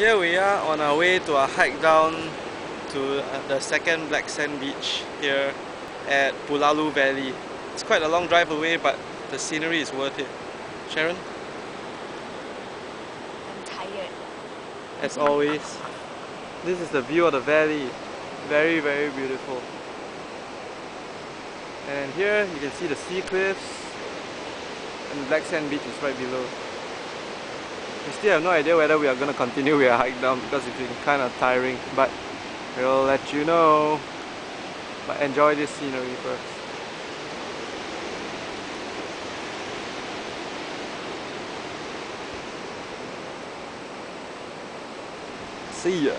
Here we are on our way to a hike down to uh, the second black sand beach here at Pololu Valley. It's quite a long drive away but the scenery is worth it. Sharon, I'm tired. as always, this is the view of the valley. Very very beautiful. And here you can see the sea cliffs and the black sand beach is right below. We still have no idea whether we are going to continue with our hike down because it's been kind of tiring but we'll let you know. But enjoy this scenery first. See ya!